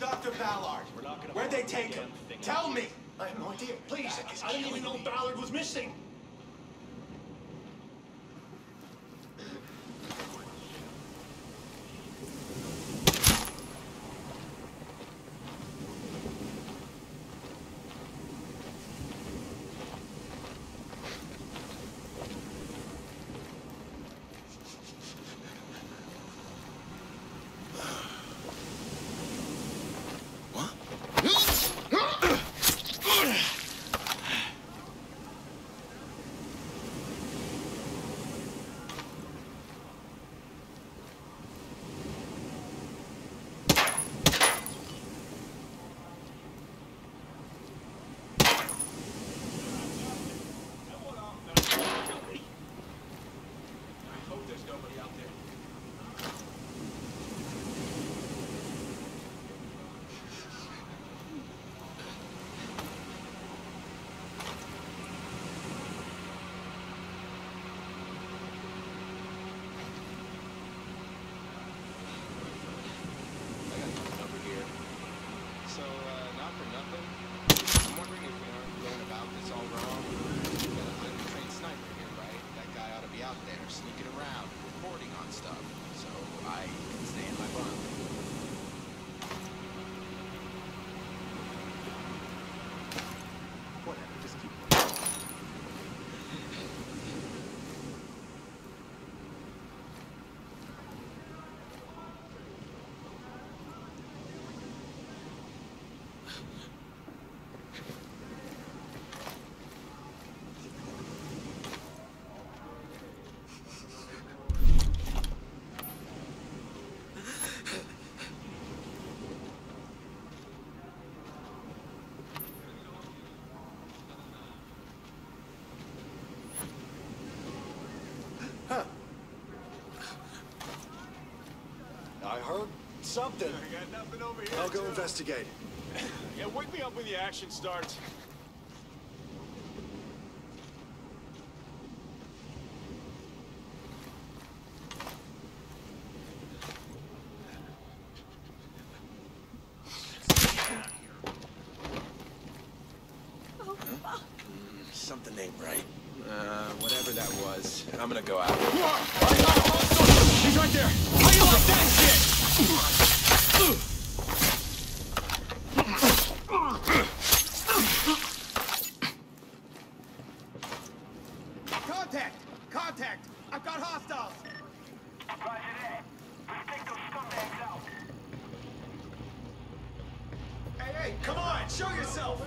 Dr. Ballard? Where'd they take him? Tell me! I have no idea. Please, I didn't even know Ballard was missing. Heard something. I got nothing over here. I'll go too. investigate. Yeah, wake me up when the action starts. Something ain't right. Uh, whatever that was, I'm gonna go out. He's right there. How you like that shit? Contact! Contact! I've got hostiles! Hey, hey, come on, show yourself!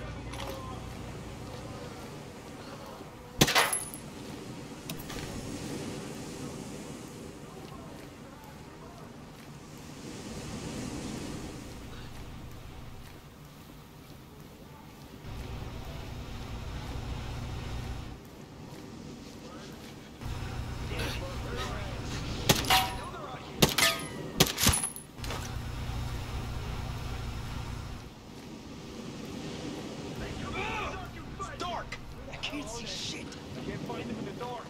It's dark. I can't see shit. I can't find him in the dark.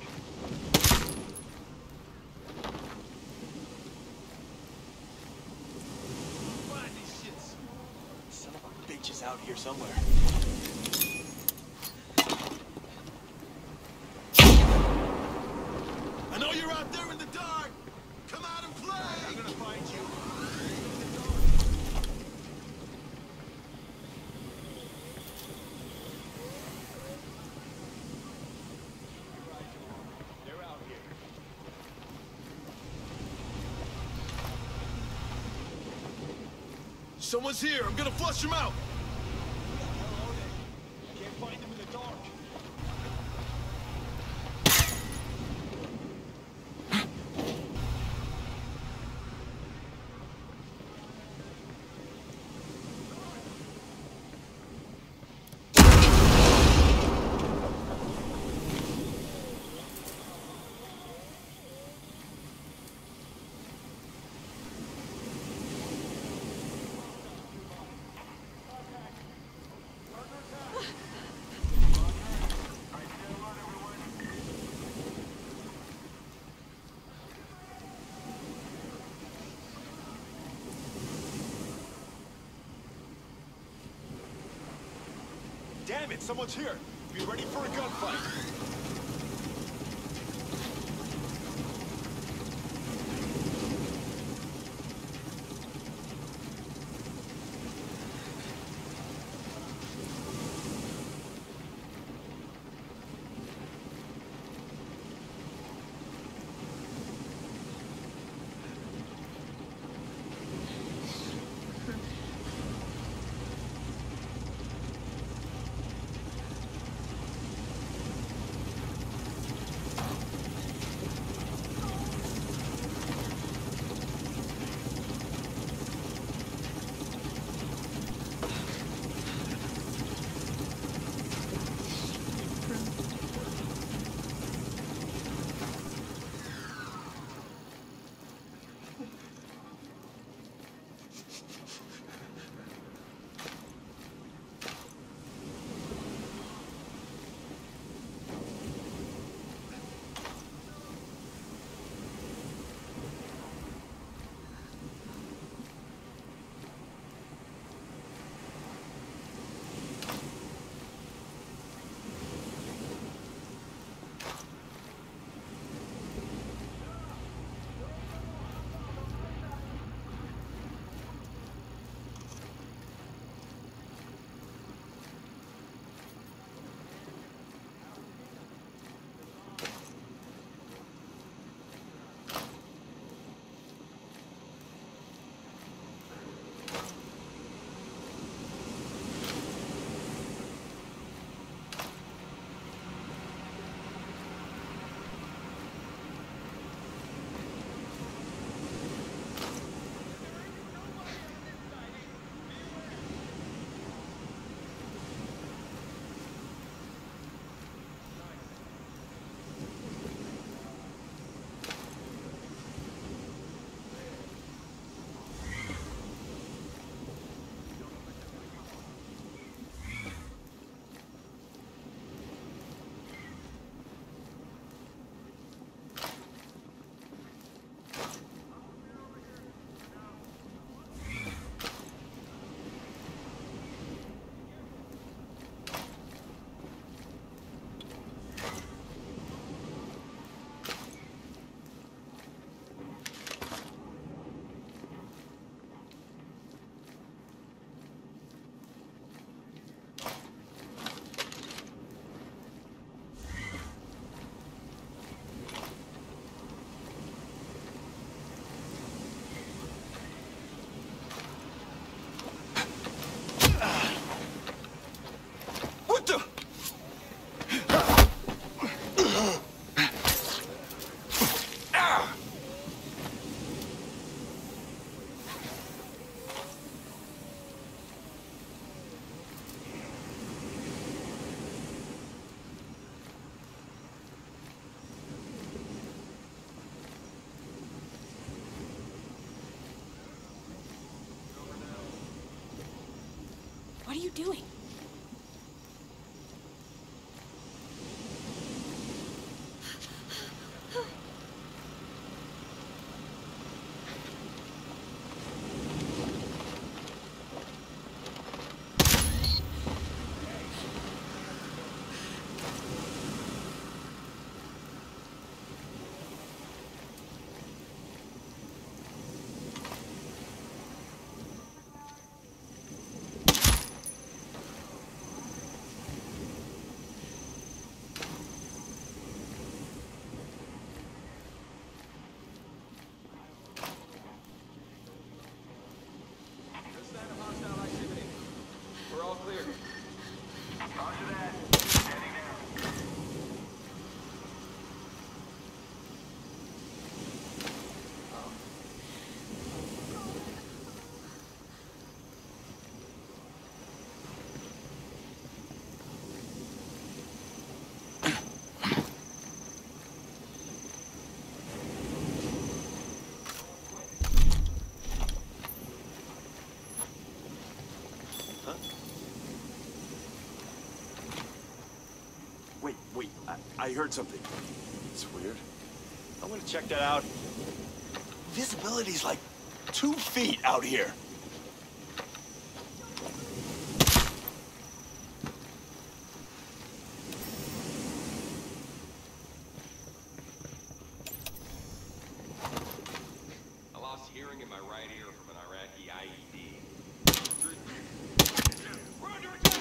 Find these shits. Son of is out here somewhere. I know you're out there in the dark! Come out and play! I'm gonna find you. They're out here. Someone's here! I'm gonna flush him out! Damn it, someone's here. Be ready for a gunfight. You doing? Wait, wait. I, I heard something. It's weird. I'm gonna check that out. Visibility's like two feet out here. my right ear from an Iraqi IED. Three- We're under attack!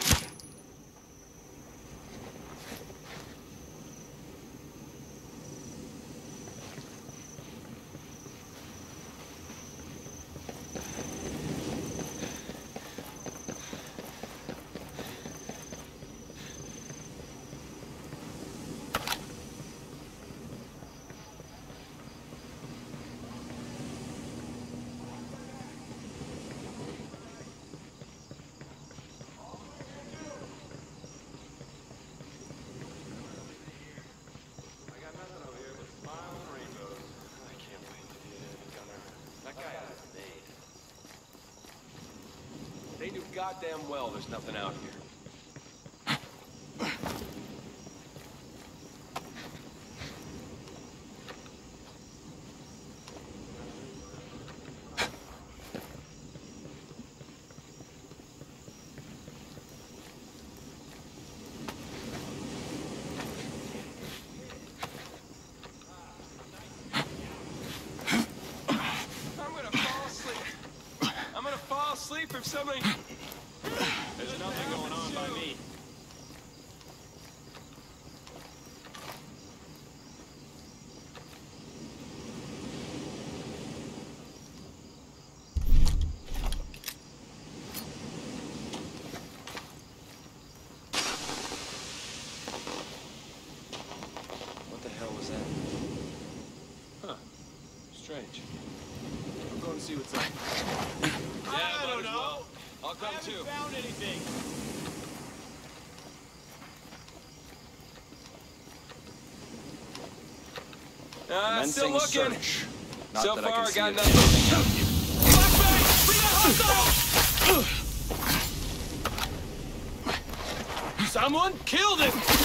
I got nothing over here but smiles and rainbows. I can't wait to get in, Gunner. That guy has it made. They knew goddamn well there's nothing out here. I'm gonna fall asleep. I'm gonna fall asleep if somebody. There's nothing going on by me. What the hell was that? Huh. Strange. I'm going to see what's up. I might don't as know. well. I'll I come haven't too. found anything. Uh, still looking. search. Not so I far, can see got nothing. thing out here. Someone killed him!